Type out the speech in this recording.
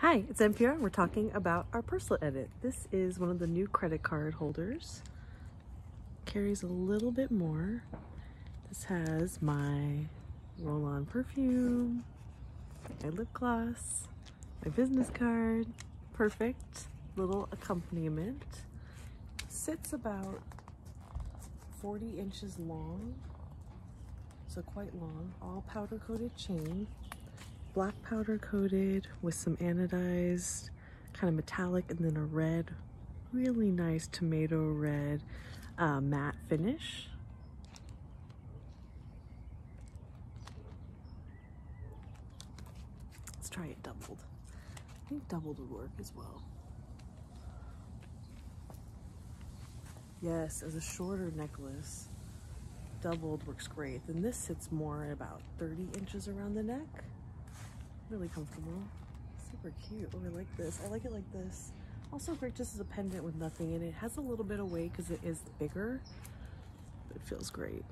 Hi, it's MPR we're talking about our Purselet Edit. This is one of the new credit card holders. Carries a little bit more. This has my roll-on perfume, my lip gloss, my business card, perfect little accompaniment. Sits about 40 inches long, so quite long, all powder coated chain black powder coated with some anodized kind of metallic and then a red really nice tomato red uh, matte finish. Let's try it doubled. I think doubled would work as well. Yes as a shorter necklace doubled works great. Then this sits more at about 30 inches around the neck really comfortable. Super cute. Oh, I like this. I like it like this. Also great just as a pendant with nothing in it. it has a little bit of weight because it is bigger, but it feels great.